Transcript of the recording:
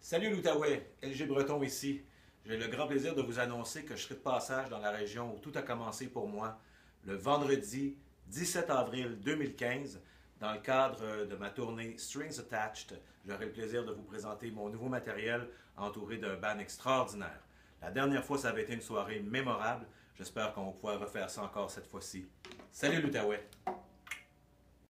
Salut l'Outaouais, LG Breton ici. J'ai le grand plaisir de vous annoncer que je serai de passage dans la région où tout a commencé pour moi le vendredi 17 avril 2015 dans le cadre de ma tournée Strings Attached. J'aurai le plaisir de vous présenter mon nouveau matériel entouré d'un band extraordinaire. La dernière fois, ça avait été une soirée mémorable. J'espère qu'on pouvoir refaire ça encore cette fois-ci. Salut l'Outaouais!